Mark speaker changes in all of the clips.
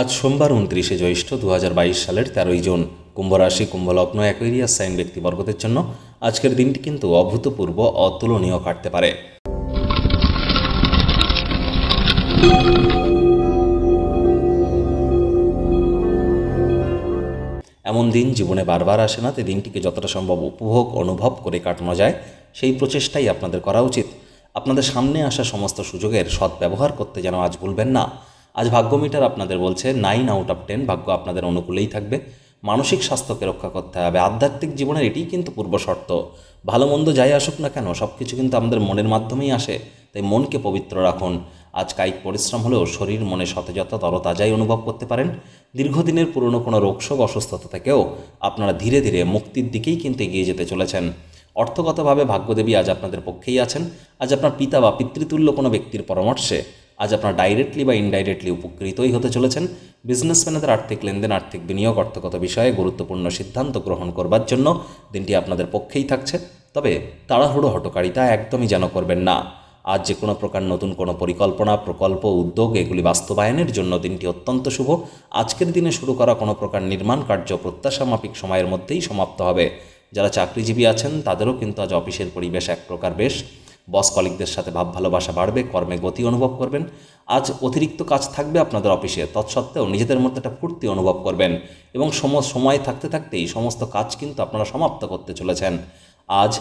Speaker 1: আজ সোমবার উনত্রিশে জ্যৈষ্ঠ দু হাজার বাইশ সালের তেরোই জুন। কুম্ভ রাশি কুম্ভলগ্ন অ্যাকোয়ারিয়াস সাইন ব্যক্তিবর্গদের জন্য আজকের দিনটি কিন্তু অভূতপূর্ব, অতুলনীয় কাটতে পারে। এমন দিন জীবনে বারবার আসে না, তে দিনটিকে যতটা সম্ভব উপভোগ, অনুভব করে কাটানো যায়, সেই প্রচেষ্টাই আপনাদের করা উচিত। আপনাদের সামনে আসা সমস্ত সুযোগের সদ্ব্যবহার করতে যেন আজ ভুলবেন না। আজ ভাগ্য মিটার আপনাদের বলছে নাইন আউট অফ টেন ভাগ্য আপনাদের অনুকূলেই থাকবে। মানসিক স্বাস্থ্যকে রক্ষা করতে হবে। আধ্যাত্মিক জীবনের এটিই কিন্তু পূর্ব শর্ত। ভালো মন্দ যাই আসুক না কেন সব কিছু কিন্তু আমাদের মনের মাধ্যমেই আসে। তাই মনকে পবিত্র রাখুন। আজ কায়িক পরিশ্রম হলেও শরীর মনে সতেজতা তরতাজাই অনুভব করতে পারেন। দীর্ঘদিনের পুরনো কোনো রোগশোক অসুস্থতা থেকেও আপনারা ধীরে ধীরে মুক্তির দিকেই কিন্তু এগিয়ে যেতে চলেছেন। অর্থগতভাবে ভাগ্যদেবী আজ আপনাদের পক্ষেই আছেন। আজ আপনার পিতা বা পিতৃতুল্য কোনো ব্যক্তির পরামর্শে আজ আপনার ডাইরেক্টলি বা ইনডাইরেক্টলি উপকৃতই হতে চলেছেন। বিজনেসম্যানদের আর্থিক লেনদেন, আর্থিক বিনিয়োগ, অর্থগত বিষয়ে গুরুত্বপূর্ণ সিদ্ধান্ত গ্রহণ করবার জন্য দিনটি আপনাদের পক্ষেই থাকছে। তবে তাড়াহুড়ো হটকারিতা একদমই যেন করবেন না। আজ যে কোনো প্রকার নতুন কোনো পরিকল্পনা, প্রকল্প, উদ্যোগ এগুলি বাস্তবায়নের জন্য দিনটি অত্যন্ত শুভ। আজকের দিনে শুরু করা কোনো প্রকার নির্মাণ কার্য প্রত্যাশামাফিক সময়ের মধ্যেই সমাপ্ত হবে। যারা চাকরিজীবী আছেন, তাদেরও কিন্তু আজ অফিসের পরিবেশ এক প্রকার বেশ বস কলিকদের সাথে ভাব ভালোবাসা বাড়বে, কর্মে গতি অনুভব করবেন। আজ অতিরিক্ত কাজ থাকবে আপনাদের অফিসে, তৎসত্ত্বেও নিজেদের মধ্যে একটা ফুর্তি অনুভব করবেন এবং সম সময় থাকতে থাকতেই সমস্ত কাজ কিন্তু আপনারা সমাপ্ত করতে চলেছেন। আজ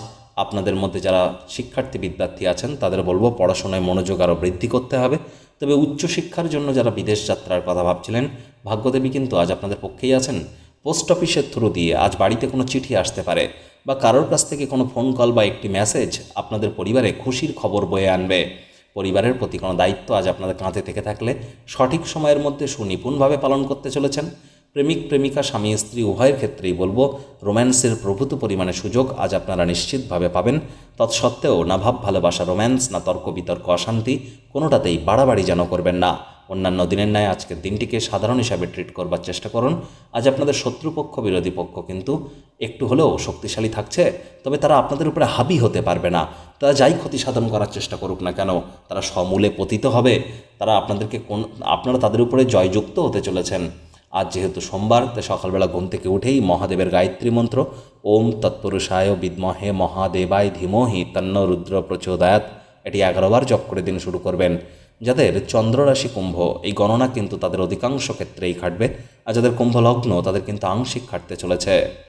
Speaker 1: আপনাদের মধ্যে যারা শিক্ষার্থী বিদ্যার্থী আছেন, তাদের বলব পড়াশোনায় মনোযোগ আরও বৃদ্ধি করতে হবে। তবে উচ্চশিক্ষার জন্য যারা বিদেশ যাত্রার কথা ভাবছিলেন, ভাগ্যদেবী কিন্তু আজ আপনাদের পক্ষেই আছেন। পোস্ট অফিসের থ্রু দিয়ে আজ বাড়িতে কোনো চিঠি আসতে পারে। বা কারোর কাছ থেকে কোনো ফোন কল বা একটি মেসেজ আপনাদের পরিবারে খুশির খবর বয়ে আনবে। পরিবারের প্রতি কোনো দায়িত্ব আজ আপনাদের কাঁধে থেকে থাকলে সঠিক সময়ের মধ্যে সুনিপুণভাবে পালন করতে চলেছেন। প্রেমিক, প্রেমিকা, স্বামী, স্ত্রী উভয়ের ক্ষেত্রেই বলব, রোম্যান্সের প্রভূত পরিমাণে সুযোগ আজ আপনারা নিশ্চিতভাবে পাবেন। তৎসত্ত্বেও না ভাব, ভালোবাসা, রোম্যান্স, না তর্ক বিতর্ক অশান্তি কোনোটাতেই বাড়াবাড়ি যেন করবেন না। অন্যান্য দিনের ন্যায় আজকের দিনটিকে সাধারণ হিসাবে ট্রিট করবার চেষ্টা করুন। আজ আপনাদের শত্রুপক্ষ বিরোধী পক্ষ কিন্তু একটু হলেও শক্তিশালী থাকছে, তবে তারা আপনাদের উপরে হাবি হতে পারবে না। তারা যাই ক্ষতি সাধন করার চেষ্টা করুক না কেন, তারা সমূলে পতিত হবে। তারা আপনাদেরকে কোন, আপনারা তাদের উপরে জয়যুক্ত হতে চলেছেন। আজ যেহেতু সোমবার, তাই সকালবেলা ঘুম থেকে উঠেই মহাদেবের গায়ত্রী মন্ত্র, ওম তৎপুরুষায় বিদ্মহে মহাদেবায় ধীমহি তন্ন রুদ্র প্রচোদয়াত এটি এগারোবার জপ করে দিন শুরু করবেন। যাদের চন্দ্ররাশি কুম্ভ, এই গণনা কিন্তু তাদের অধিকাংশ ক্ষেত্রেই খাটবে আর যাদের কুম্ভ লগ্ন, তাদের কিন্তু আংশিক খাটতে চলেছে।